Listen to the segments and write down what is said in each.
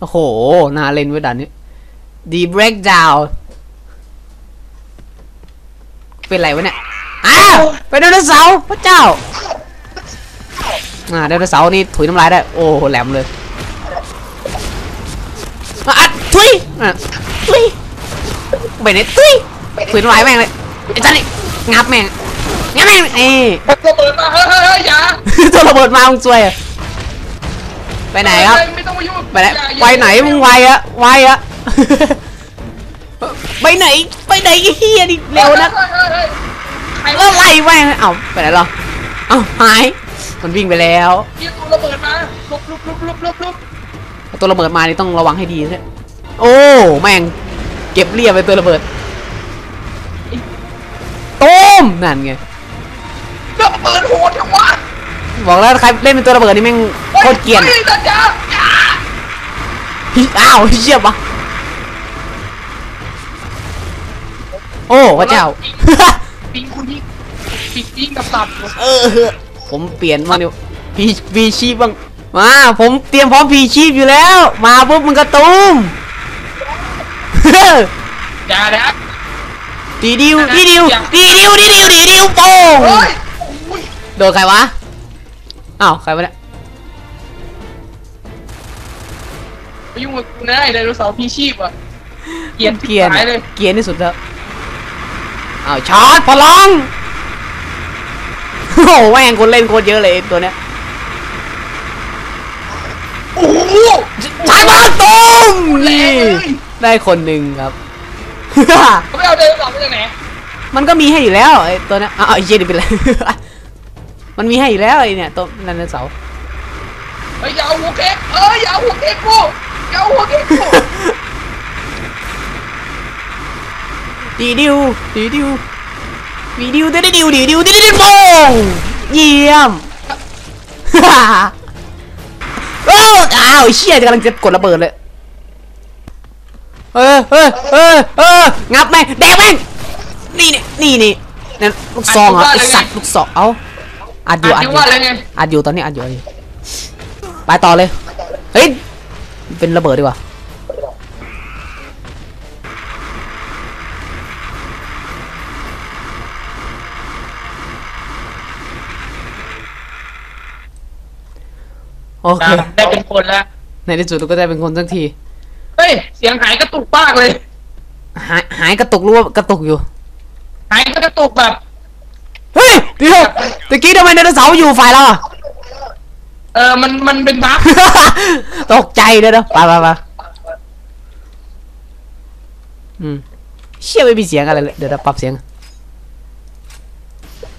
โอ้โห น่าเล่นเว้ยด่านนี้ The Breakdown เป็นไรวะเนี่ย อ้าวเป็นไดโนเสาร์พระเจ้า อ่าไดโนเสาร์นี่ถุยน้ำลายได้ โอ้โหแหลมเลยอะอะถุยอะถุยไปไหนถุยถุยน้ำลายแม่งเลยไอ้จันนี่งับแม่งงับแม่งเอ้มันระเบิดมาเฮ้ยเฮ้ยเฮ้ยอย่าตัวระเบิดมามึงซวยอะ ไปไหนครับเฮ้ยไม่ต้องมายุ่งไปไหนอย่าอย่าไปไหนมึงไวอะไวอะไปไหนไปไหนไอ้เฮียนี่เร็วนะเฮ้ยเฮ้ยเฮ้ยใครก็ไล่แม่งเอ้าไปไหนหรอเอ้าหายมันวิ่งไปแล้วเยี่ยตัวระเบิดมาลุกลุกลุกลุกลุกลุกตัวระเบิดมานี่ต้องระวังให้ดีนะโอ้แม่งเก็บเรียบไปตัวระเบิดตูมนั่นไงระเบิดโหดจังวะ บอกแล้วใครเล่นเป็นตัวระเบิดนี่แม่งโคตรเกรียนฮ้สัญญาอย่าอ้าวเหี้ยบะโอ้พระเจ้า ปิงคุณยิงปิงยิงกับสับเออ ผมเปลี่ยนมาเนี่ยพีพีชีพบ้างมา ผมเตรียมพร้อมพีชีพอยู่แล้ว มาปุ๊บมันกระตุ้มอย่านะดีดิวดีดิวดีดิวดีดิวดีดิวโป้งเฮ้ยอุ้ยโดนใครวะ อ้าวใครวะเนี่ยไปยุ่งกับกูนะไอ้ไดโนเสาร์พี่ชีพอะเกลียดเกรียนหายเลยเกรียนที่สุดแล้วอ้าวชาร์จพลังโอ้โหแม่งคนเล่นโคตรเยอะเลยไอ้ตัวเนี้ยโอ้โหชาร์จพลังตุ้มแรนี่งเลยได้คนหนึ่งครับเขาไปเอาไดโนเสาร์มาจากไหนมันก็มีให้อยู่แล้วไอ้ตัวเนี้ยอ้าวไอ้เหี้ยนี่เป็นไร มันมีให้อยู่แล้วไอ้เนี่ยตัวนันเสาร์เฮ้ยอย่าเอาหัวเค้กเอ้ยอย่าเอาหัวเค้กกูอย่าเอาหัวเค้กกูดีดิวดีดิวดีดิวดีดิวดีดิวดีดิวโป้งเยี่ยมโอ้อ้าวไอ้เชี่ยกำลังจะกดระเบิดเลยเออเออเออเอองับแม่งแดกแม่งนี่นี่นี่นี่นั่นลูกซองเหรอะไอสัตว์ลูกซองเอ้า อัดอยู่อัอะดอคิดยู่ว่าอะไรไงอัดอยู่ตอนนี้อัดอยู่อัดอยู่ไปต่อเลยเฮ้ยเป็นระเบิดดีกว่าโอเคได้เป็นคนแล้ว ในที่สุดเราก็ได้เป็นคนสักที เฮ้ย เสียงหายกระตุกมากเลย หายหายกระตุกรู้ว่ากระตุกอยู่ หายกระตุกแบบ เฮ้ยเดี๋ยวตะกี้ทำไมไดโนเสาร์อยู่ฝ่ายเราอะ เออมันมันเป็นบั๊ก ตกใจเลยนะไปไปไปอืมเชี่ยไม่มีเสียงอะไรเลยเดี๋ยวเราปรับเสียง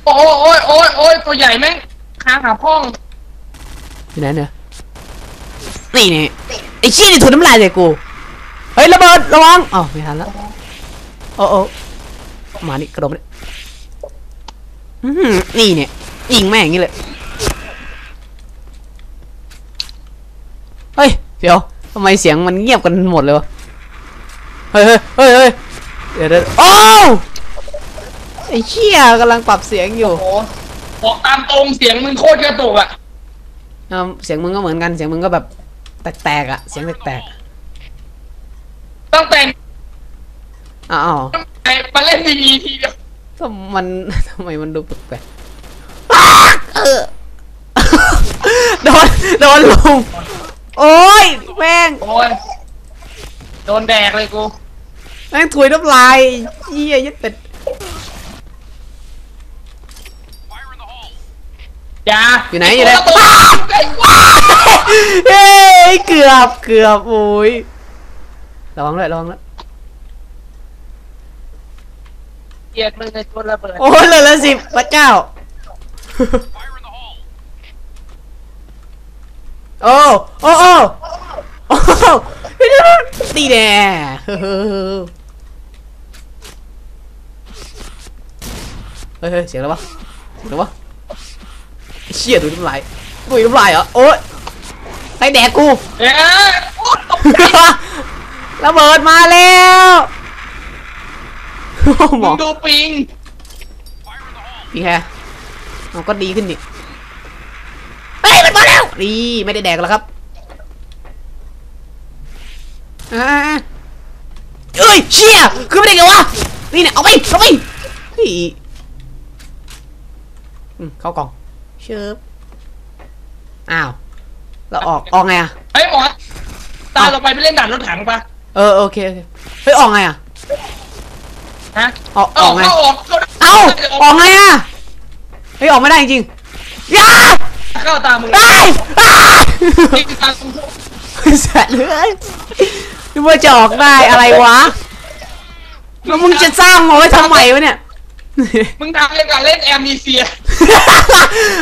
โอ้ยโอ้ยโอ้ยโอ้ยตัวใหญ่แม่งคางหาพ่อง อยู่ไหนเนี่ยนี่นี่ไอ้ชี้นี่ถุนน้ำลายใส่กู เฮ้ยระเบิดระวังอ๋อไม่ทันแล้วโอ้โอ้มานี่กระโดดมานี่อื้อหือ นี่เนี่ยยิงแม่งอย่างนี้เลย เฮ้ย เดี๋ยวทำไมเสียงมันเงียบกันหมดเลยวะ เฮ้ยเฮ้ยเฮ้ยเฮ้ยเดี๋ยวเดี๋ยวโอ้วไอ้เชี่ยกำลังปรับเสียงอยู่โอ้โหบอกตามตรงเสียงมึงโคตรกระตุกอะอ่าเสียงมึงก็เหมือนกัน เสียงมึงก็แบบแตกๆอะเสียงแตกตั้งแต่ๆอ้าวไอ้มาเล่นดีๆทีเดียว ทำมันทำไมมันดูแปลกๆอ้าเออโดนโดนลุงโอ้ยแม่งโอ้ยโดนแดกเลยกูแม่งถุยน้ำลายเยี่ยยัดเป็ดอย่าอยู่ไหนอยู่ไหนระเบิดไอ้ว้าเฮ้ยเกือบเกือบโอ้ยระวังด้วยระวังด้วย เกียดมึงในตัวระเบิดโอ้เหลือละสิบพระเจ้า โอ้ โอ้โอ้โอ้ตีแน่เฮ้ยเสียงแล้ววะเสียงแล้ววะเชี่ยดูน้ำลายดูน้ำลายเหรอโอ้ยไอ้แดกกูระเบิดมาแล้ว หมมึองดูปิง พี่แค่มันก็ดีขึ้นนี่เฮ้ยมันมาแล้วนี่ไม่ได้แดกแล้วครับอ่าเอ้ยเชี่ยขึ้นไม่ได้ไงวะนี่เนี่ยเอาไปเอาไปนี่อืมเข้ากล่องเชิบอ้าวเราออกออกไงอะ เฮ้ยหมอตาเราไปไปเล่นด่านรถถังปะเออโอเคโอเคเฮ้ยออกไงอะ ฮะออกอเอ้าอกไงเข้าออกเข้าเอ้าออกไงอะเฮ้ยออกไม่ได้จริงๆย่าเข้าตามมึงไอ้อ้านี่คือการสัตว์เลยนึกว่าจะออกได้อะไรวะแล้วมึงจะสร้างมาไว้ทำไมวะเนี่ยมึงทำอย่างกับเล่นแอมนีเซีย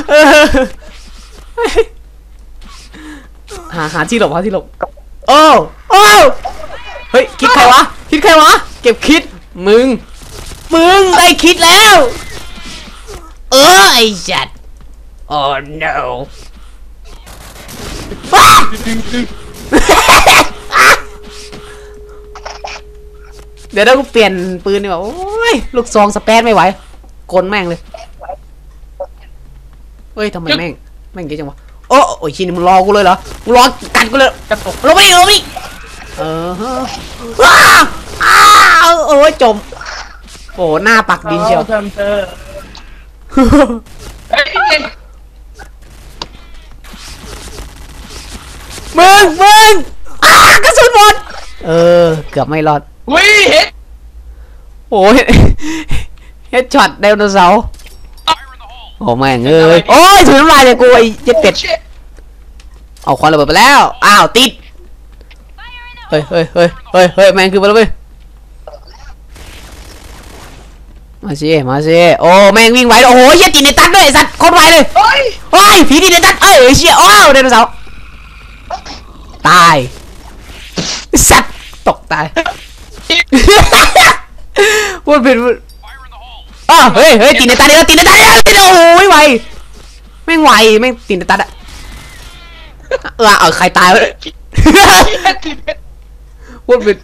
เออหาหาที่หลบหาที่หลบโอ้โอ้เฮ้ยคิดใครวะ คิดใครวะ เก็บคิด มึง มึงได้คิดแล้ว เออไอ้จัด oh no ว้เดี๋ยวเราเปลี่ยนปืนดีกว่าโอ้ย ลูกซองสเปซไม่ไหว กลแม่งเลยเฮ้ยทำไมแม่ง แม่งเยอะจังวะ โอ้โอ้ยชินมึงรอกูเลยเหรอมึงรอกัดกูเลยกระตกลงไปดิลงไปดิเออฮะ อ้าวโอ้ยจมโอ้หน้าปักดินเชียว ทำเธอเฮ้ยมึงมึงอ้ากระสุนหมดเออ เกือบไม่รอดวิเห็นโอ้ยheadshot ไดโนเสาร์โอ้แม่งเอ้ยโอ้ยถุยน้ำลายเลยกูไอ้เจ็ดเป็ดเอาควันระเบิดไปแล้ว อ้าว ติด เฮ้ยเฮ้ยเฮ้ยเฮ้ยเฮ้ยแมงคือมาแล้วเว้ย มาสิมาสิโอ้แมงวิ่งไวโอ้โหเหี้ยติดในตัดด้วยไอ้สัตว์โคตรไวเลยเฮ้ยโอ้ยผีติดในตัดเอ้ยเชี่ยโอ้าวไดโนเสาร์ตายไอ้สัตว์ตกตายพูดผิดพูดอ้าวเฮ้ยเฮ้ยติดในตัดเดียวติดในตัดเดียวติดโอ้ยไวแม่งไวแม่งติดในตัดอะเออเอาใครตายวะเนี่ยพูดผิด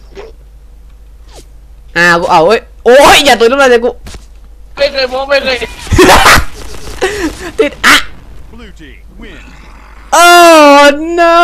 อ่ากูเอาเว้ยโอ้ยอย่าตัวน้ำลายใส่กู ไม่เคยมองไม่เคยติดอะ Blue team win. oh no